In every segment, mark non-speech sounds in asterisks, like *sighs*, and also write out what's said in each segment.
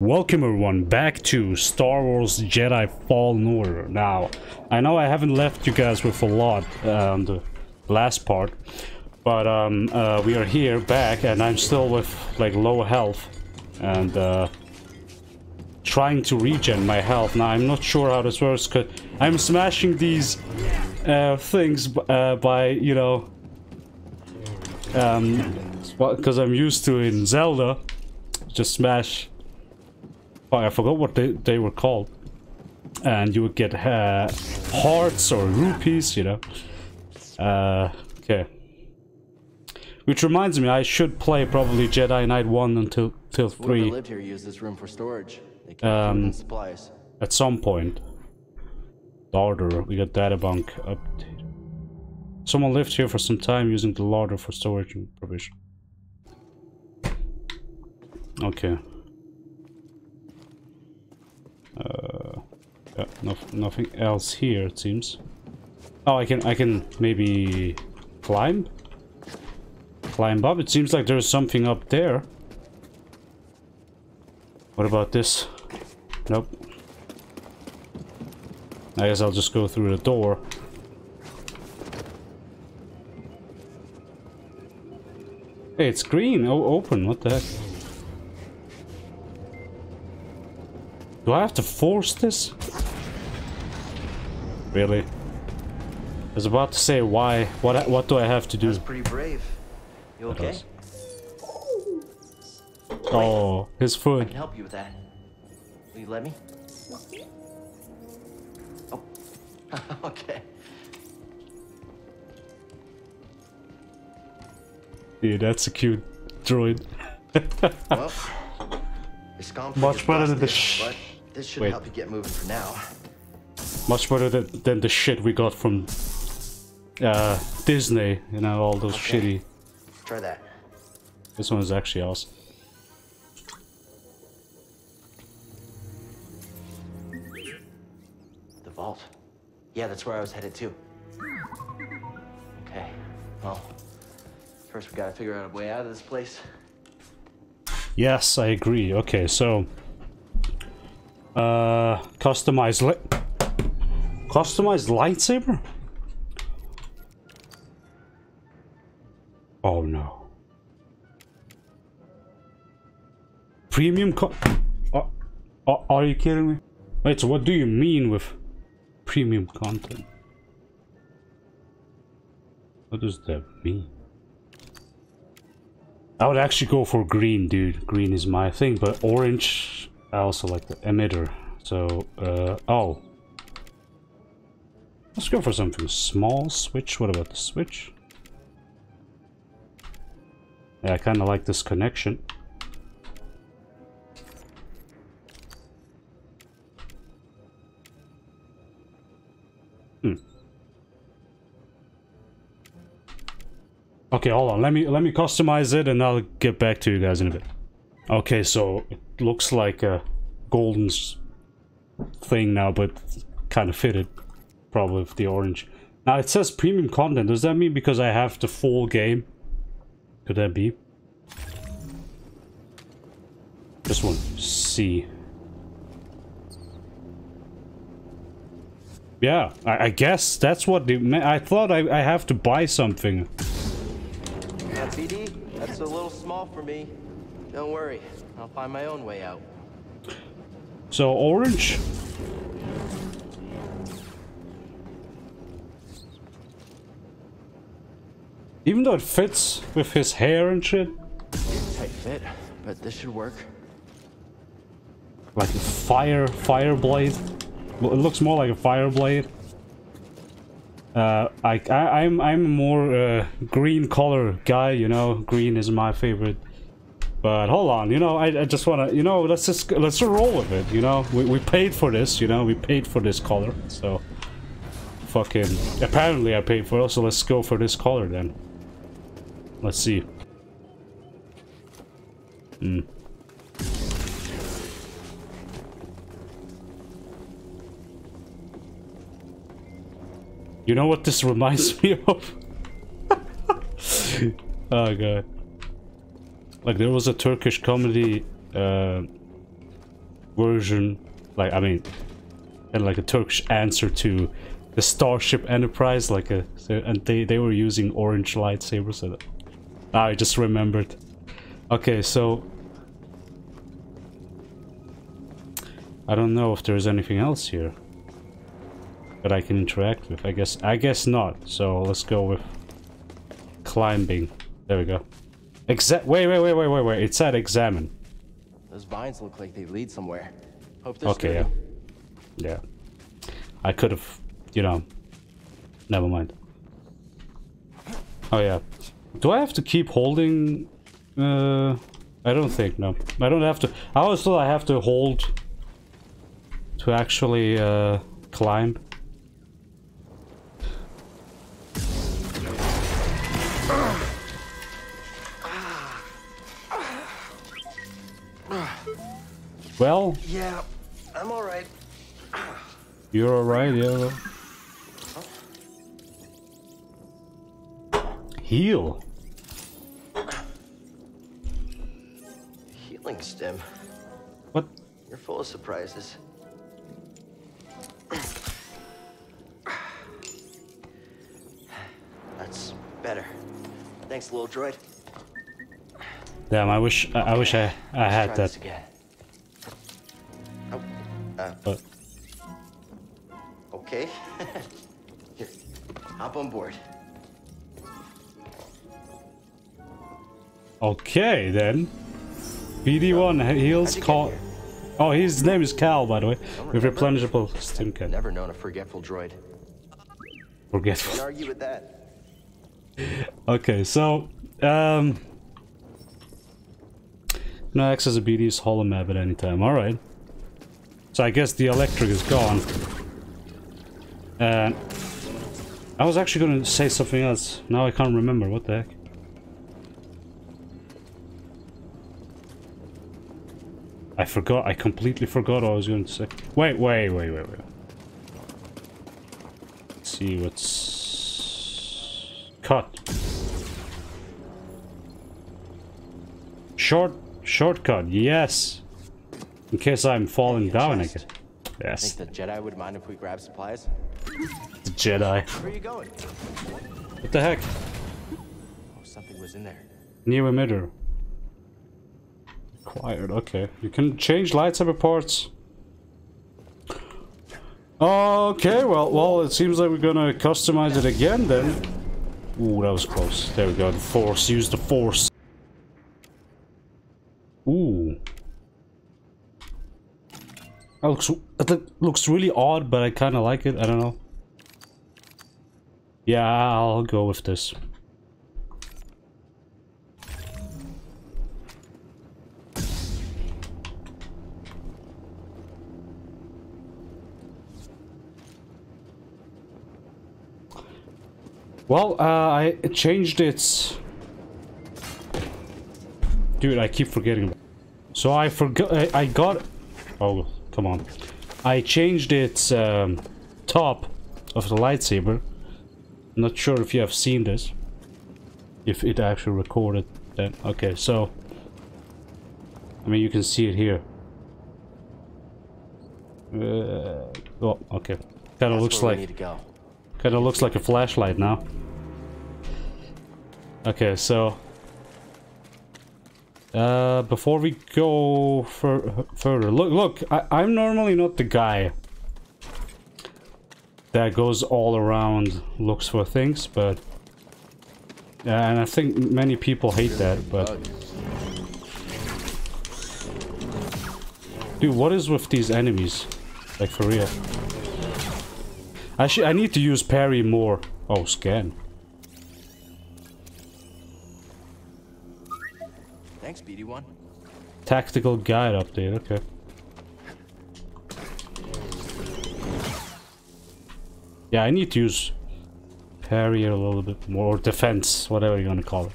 Welcome everyone back to Star Wars Jedi Fallen Order. Now, I know I haven't left you guys with a lot uh, on the last part, but um, uh, we are here back and I'm still with like low health and uh, trying to regen my health. Now, I'm not sure how this works because I'm smashing these uh, things uh, by, you know, um, because I'm used to in Zelda, just smash Oh, I forgot what they, they were called. And you would get uh, hearts or rupees, you know. Uh, okay. Which reminds me, I should play probably Jedi Knight 1 until till 3. Whoever lived here used this room for storage. Um, supplies. At some point. Larder, we got databank update. Someone lived here for some time using the larder for storage and provision. Okay. Uh, yeah, no, nothing else here it seems. Oh, I can I can maybe climb. Climb up. It seems like there's something up there. What about this? Nope. I guess I'll just go through the door. Hey, it's green. Oh, open. What the heck? Do I have to force this? Really? I was about to say why. What what do I have to do? That's pretty brave. You okay? Oh, his foot. I can help you with that. Will you let me? Oh. *laughs* okay. Dude, that's a cute droid. *laughs* Well, Much better than the sh- but this should Wait. help you get moving for now. Much better than, than the shit we got from uh, Disney, you know, all those Okay. shitty. Try that. This one is actually awesome. The vault. Yeah, that's where I was headed to. Okay. Well, first we gotta figure out a way out of this place. Yes, I agree. Okay, so uh customize li customize lightsaber? Oh no. Premium co uh, uh, are you kidding me? Wait, so what do you mean with premium content? What does that mean? I would actually go for green, dude. Green is my thing, but orange, I also like the emitter. So, uh, oh. Let's go for something small. Switch, what about the switch? Yeah, I kind of like this connection. Hmm. Okay, hold on. Let me let me customize it and I'll get back to you guys in a bit. Okay, so it looks like a golden s- thing now, but kind of fitted probably with the orange. Now it says premium content. Does that mean because I have the full game? Could that be? This one, C. Yeah, I, I guess that's what the. I thought I, I have to buy something. That's a little small for me. Don't worry, I'll find my own way out. So orange. Even though it fits with his hair and shit, Tight fit, but this should work. like a fire fire blade. Well, it looks more like a fire blade. Uh, I, I I'm I'm a more uh, green color guy. You know, green is my favorite. But hold on, you know, I, I just wanna, you know, let's just let's roll with it. You know, we we paid for this. You know, we paid for this color, so fucking. Apparently, I paid for it, so let's go for this color then. Let's see. Hmm. You know what this *laughs* reminds me of? *laughs* oh god. Like there was a Turkish comedy uh version, like I mean, and like a Turkish answer to the Starship Enterprise, like a and they they were using orange lightsabers. So that, I just remembered. Okay, so I don't know if there's anything else here that I can interact with. I guess I guess not. So let's go with climbing. There we go. Exa wait, wait, wait, wait, wait, wait. It said examine. Those vines look like they lead somewhere. Hope they're Okay, yeah. Yeah. I could have, you know. Never mind. Oh yeah. Do I have to keep holding? Uh, I don't think no. I don't have to. I always thought I have to hold to actually uh, climb. Well, Yeah, I'm all right. you're alright, yeah. Heal. Healing stim. What? You're full of surprises. That's better. Thanks, little droid. Damn, I wish I, I wish I I had that. again. But okay. *laughs* Here, hop on board. okay then. BD1 heals How'd you get Cal. Oh, his name is Cal, by the way. With replenishable stim can. Never known a forgetful droid. Forgetful. Can't argue with that. *laughs* Okay, so um, no access a BD's holo map at any time. All right. So I guess the electric is gone. And I was actually going to say something else. Now I can't remember. What the heck? I forgot. I completely forgot what I was going to say. Wait, wait, wait, wait, wait. Let's see what's cut. Short shortcut, yes. In case I'm falling down, chest. guess. Yes, Think the Jedi would mind if we grab supplies? the Jedi. Where are you going? What the heck? Oh, something was in there. New emitter. Acquired, okay. You can change lightsaber parts. Okay, well, well, it seems like we're gonna customize it again then. Ooh, that was close. There we go, the force. Use the force. Ooh. That looks, it looks really odd, but I kind of like it. I don't know. Yeah, I'll go with this. Well, uh, I changed it. Dude, I keep forgetting. So I forgot. I, I got. Oh, come on! I changed its um, top of the lightsaber. Not sure if you have seen this. If it actually recorded then. Okay, so. I mean, you can see it here. Uh, oh, okay. Kind of looks like. need to go. Kind of looks like a flashlight now. Okay, so uh, before we go fur further, look, look, I I'm normally not the guy that goes all around looks for things, but yeah, and I think many people hate that. But dude, what is with these enemies? Like for real? I should. I need to use parry more. Oh, scan. Thanks, BD1. Tactical guide update, okay. Yeah, I need to use parry a little bit more, or defense, whatever you're gonna call it.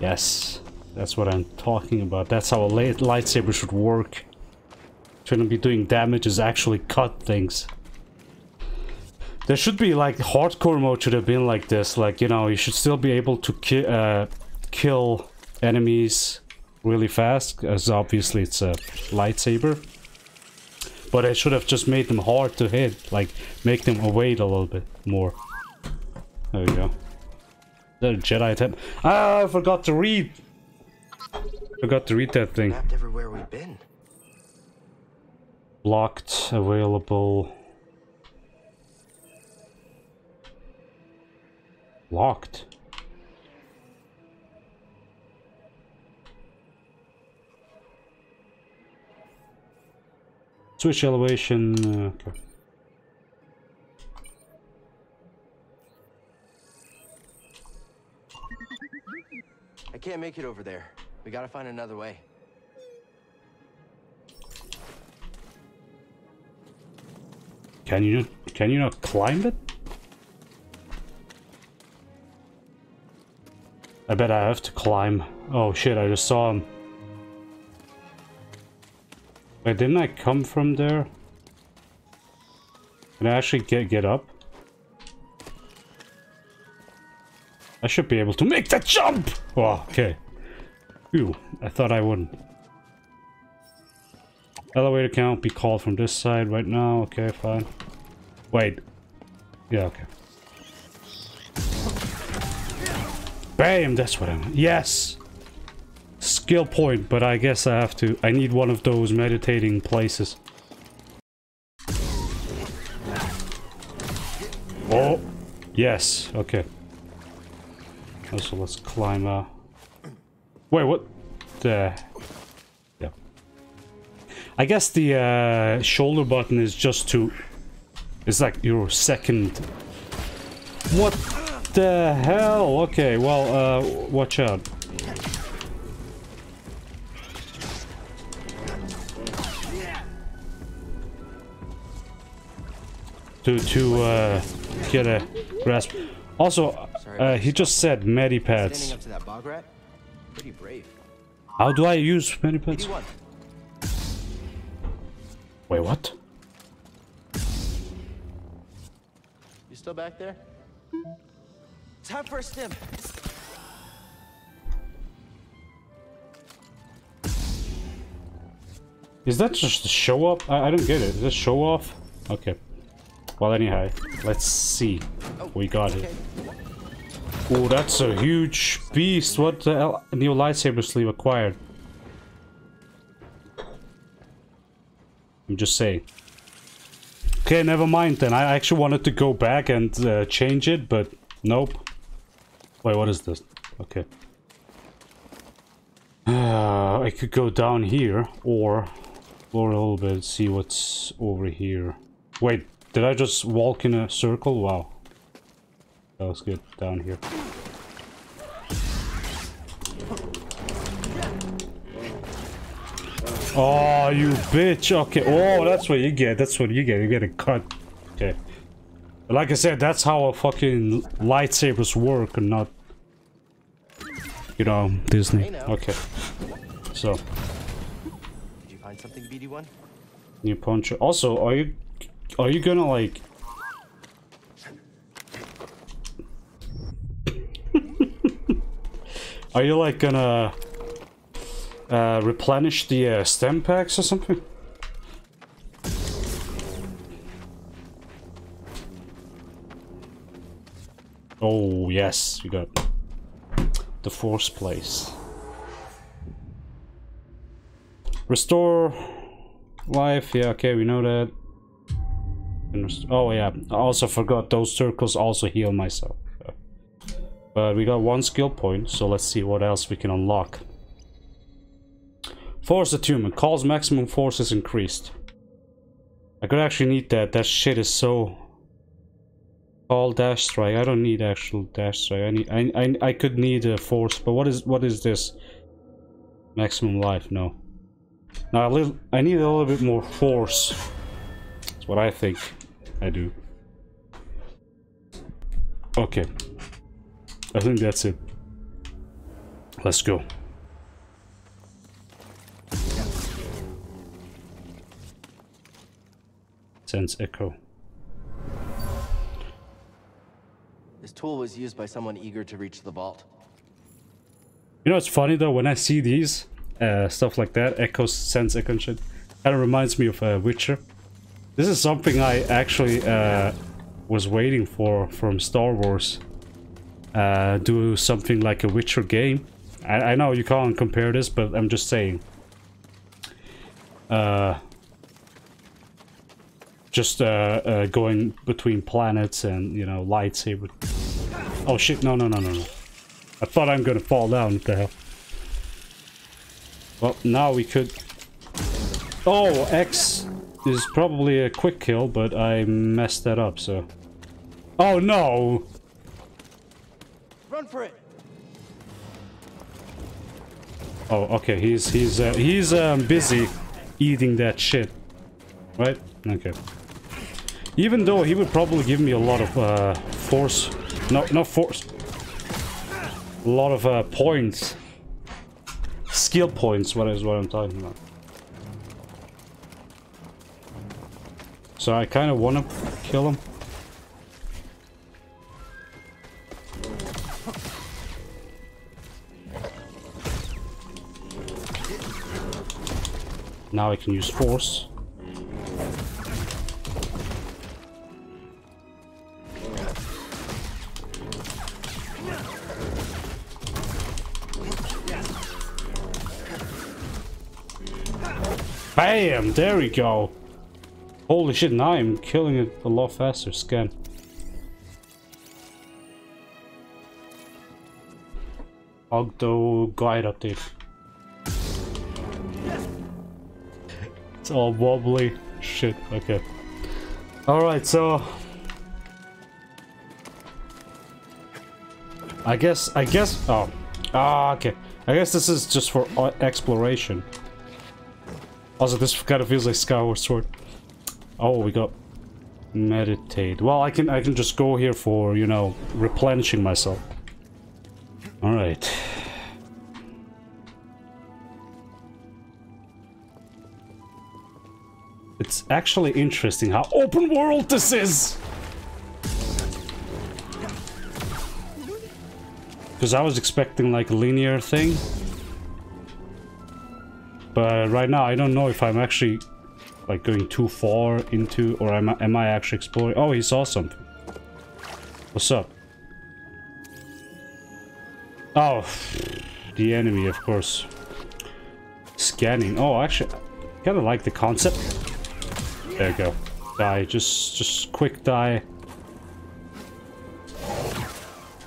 Yes, that's what I'm talking about. That's how a light lightsaber should work. Shouldn't be doing damage, is actually cut things. There should be like hardcore mode should have been like this. Like you know, you should still be able to ki uh, kill enemies really fast, as obviously it's a lightsaber. But I should have just made them hard to hit, like make them wait a little bit more. There we go. The Jedi temp. Ah, I forgot to read. Forgot to read that thing. Mapped everywhere we've been. Blocked, available. Locked. Switch elevation. Uh, okay. I can't make it over there. We gotta find another way. Can you can you not climb it? I bet I have to climb. Oh shit, I just saw him. Wait, didn't I come from there? Can I actually get get up? I should be able to make that jump! Oh, okay. Phew, I thought I wouldn't. Elevator can't be called from this side right now. Okay, fine. Wait. Yeah, okay. Bam! That's what I'm... Yes! Skill point, but I guess I have to... I need one of those meditating places. Oh! Yes, okay. Also, let's climb uh Wait, what? The... Yeah. I guess the uh, shoulder button is just to... It's like your second... What the hell? Okay, well, uh, watch out. To, to, uh, get a grasp. Also, uh, he just said medipads. up to that bog rat? Pretty brave. How do I use medipads? 81. Wait, what? You still back there? Time for a stim. Is that just a show up? I, I don't get it. Is this show off? Okay. Well, anyhow, let's see. We got it. Oh, that's a huge beast. What the hell? New lightsaber sleeve acquired. I'm just saying. Okay, never mind then. I actually wanted to go back and uh, change it, but nope. Wait, what is this? Okay. Uh, I could go down here, or explore a little bit, see what's over here. Wait, did I just walk in a circle? Wow. That was good, down here. Oh, you bitch. Okay. Oh, that's what you get. That's what you get. You get a cut. Okay. But like I said, that's how a fucking lightsabers work and not, you know, Disney. Hey now. Okay. So, Did you find something, BD1? new punch. Also, are you, are you gonna like... *laughs* are you like gonna uh, replenish the uh, stim packs or something? Oh, yes, we got the force place. Restore life, yeah, okay, we know that. Oh yeah, I also forgot those circles also heal myself. But we got one skill point, so let's see what else we can unlock. Force attunement. Cal's maximum force is increased. I could actually need that. That shit is so... Cal dash strike. I don't need actual dash strike. I need. I. I. I could need a force. But what is. What is this? Maximum life. No. Now a little. I need a little bit more force. That's what I think. I do. Okay. I think that's it. Let's go. Sense echo. This tool was used by someone eager to reach the vault. You know, it's funny though, when I see these, uh, stuff like that, Echo Sense Echo shit, kind of reminds me of uh, Witcher. This is something I actually uh, was waiting for from Star Wars. Uh, do something like a Witcher game. I, I know you can't compare this, but I'm just saying. Uh, just uh, uh, going between planets and, you know, lightsaber. Oh shit, no, no, no, no, no. I thought I'm gonna fall down, what the hell. Well, now we could... Oh, X is probably a quick kill, but I messed that up, so... Oh no! Run for it! Oh, okay, he's, he's, uh, he's um, busy eating that shit. Right? Okay. Even though he would probably give me a lot of uh, force... No, not force. A lot of uh, points. Skill points, what is what I'm talking about. So I kind of want to kill him. Now I can use force. Bam! There we go. Holy shit, now I'm killing it a lot faster. Scan. Oggdo guide update. It's all wobbly. Shit, okay. Alright, so... I guess, I guess, oh. Ah, okay. I guess this is just for uh, exploration. Also, this kind of feels like Skyward Sword. Oh, we got meditate. Well, I can I can just go here for you know replenishing myself. All right. It's actually interesting how open world this is. Because I was expecting like a linear thing. But right now I don't know if I'm actually like going too far into or am I, am I actually exploring? Oh, he saw something. What's up? Oh, the enemy, of course. Scanning. Oh, actually, kind of like the concept. There you go. Die. Just, just quick die.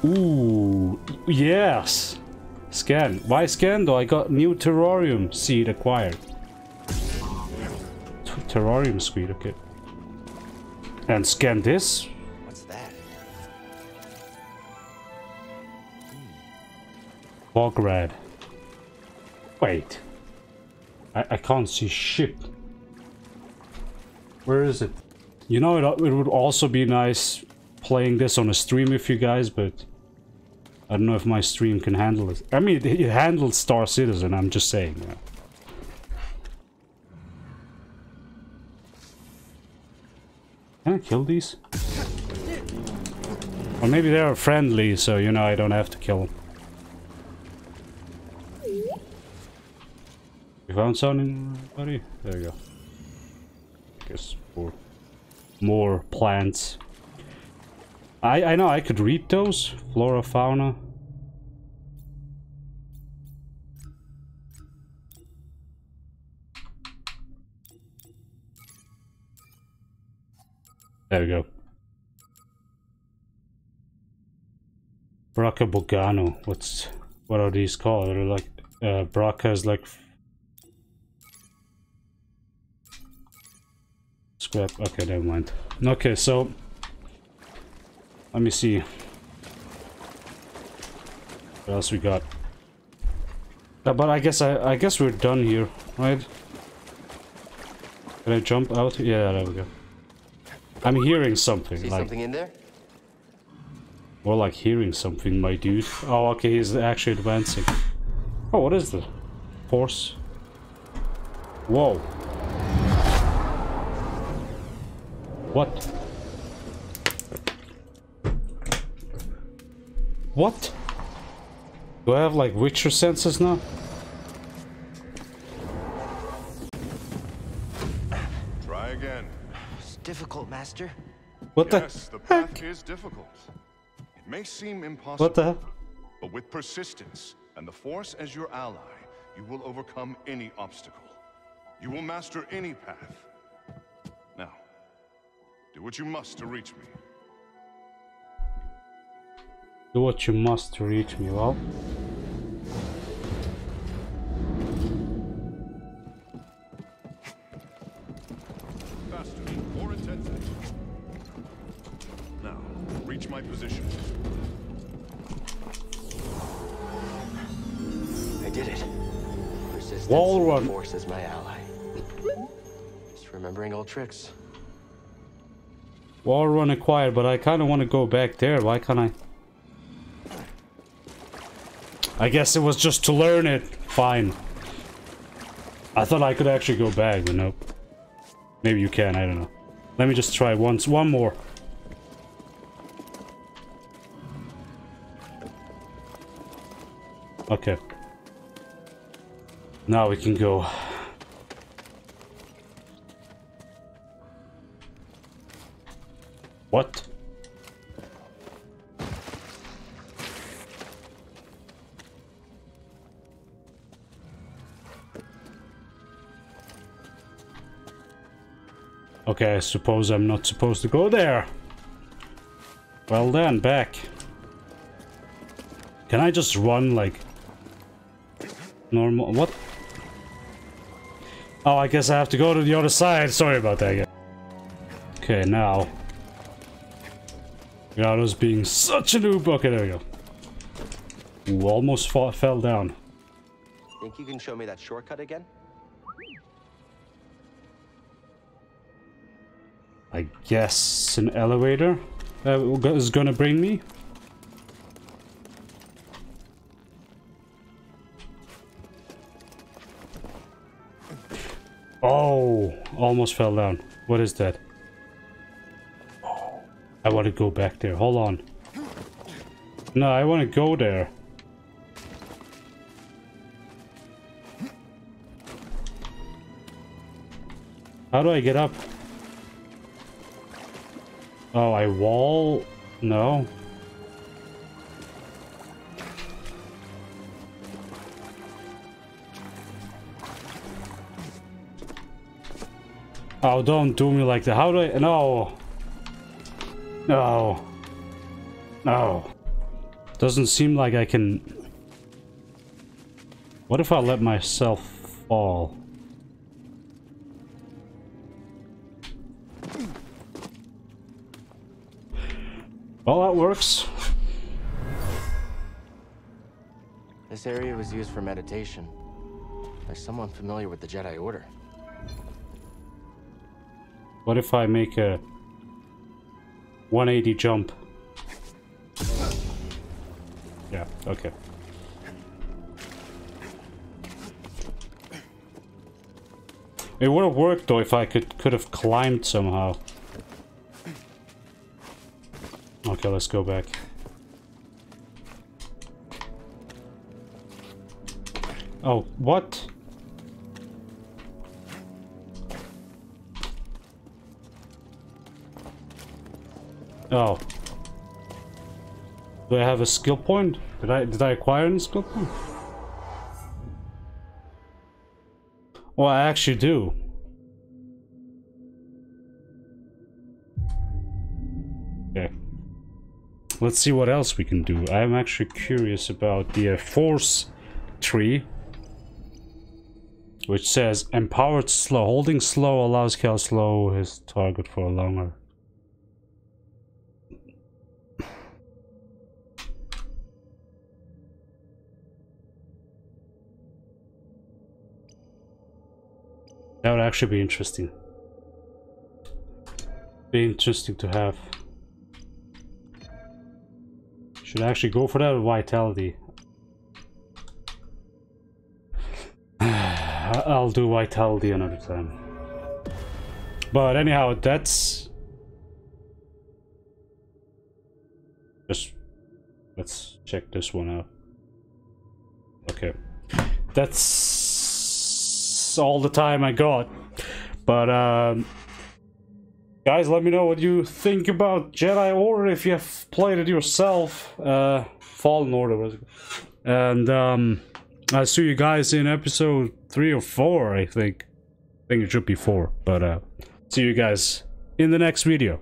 Ooh, yes. Scan. Why scan though? I got new terrarium seed acquired. Terrarium seed, okay. And scan this. What's that? Bog rat. Wait. I, I can't see shit. Where is it? You know, it, it would also be nice playing this on a stream with you guys, but I don't know if my stream can handle it. I mean, it, it handles Star Citizen, I'm just saying. Yeah. Can I kill these? Or maybe they're friendly, so, you know, I don't have to kill them. You found something, buddy? There you go. I guess more plants. I I know I could read those flora fauna. There we go. Braca Bogano. What's what are these called? They're like uh Braca is like scrap. Okay, never mind. Okay, so let me see. What else we got? Uh, but I guess I I guess we're done here, right? Can I jump out? Yeah, there we go. I'm hearing something. See like, something in there? More like hearing something, my dude. Oh, okay, he's actually advancing. Oh, what is the Force. Whoa. What? What? Do I have like Witcher senses now? Try again. It's difficult, Master. What the Yes, the heck? path is difficult. It may seem impossible, What the heck? but with persistence and the Force as your ally, you will overcome any obstacle. You will master any path. Now, do what you must to reach me. Do what you must to reach me, well. Faster, more intensity. Now, reach my position. I did it. Persistence Wall and run. Force is my ally. Just remembering old tricks. Wall run acquired, but I kind of want to go back there. Why can't I? I guess it was just to learn it. Fine. I thought I could actually go back, but nope. Maybe you can, I don't know. Let me just try once, one more. Okay. Now we can go. What? Okay, I suppose I'm not supposed to go there. Well then, back. Can I just run like normal? What? Oh, I guess I have to go to the other side. Sorry about that. Okay, now. Was being such a noob. Okay, there we go. Ooh, almost fa fell down. Think you can show me that shortcut again? I guess an elevator uh, is gonna bring me. Oh, almost fell down. What is that? I want to go back there. Hold on. No, I want to go there. How do I get up? Oh, I wall? No. Oh, don't do me like that. How do I? No. No. No. Doesn't seem like I can... What if I let myself fall? Well, that works. This area was used for meditation. There's someone familiar with the Jedi Order. What if I make a 180 jump? Yeah, okay. It would have worked though if I could could have climbed somehow. Okay, let's go back. Oh, what? Oh. Do I have a skill point? Did I did I acquire any skill point? Well, I actually do. Let's see what else we can do. I'm actually curious about the uh, force tree. Which says empowered slow. Holding slow allows Cal slow his target for longer. That would actually be interesting. Be interesting to have. Should I actually go for that vitality? *sighs* I'll do vitality another time. But anyhow, that's just let's check this one out. Okay, that's all the time I got. But um, guys, let me know what you think about Jedi Order if you have played it yourself. Uh, Fallen Order and um, I'll see you guys in episode three or four. I think. I think it should be four, but uh, see you guys in the next video.